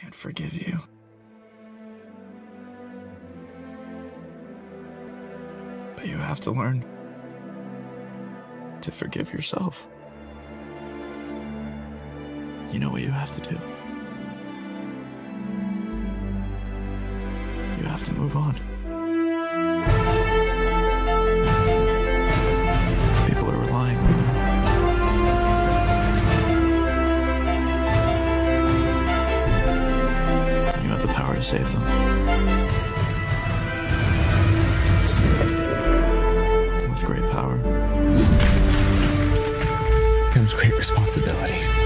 can't forgive you. But you have to learn to forgive yourself. You know what you have to do. You have to move on. to save them. With great power comes great responsibility.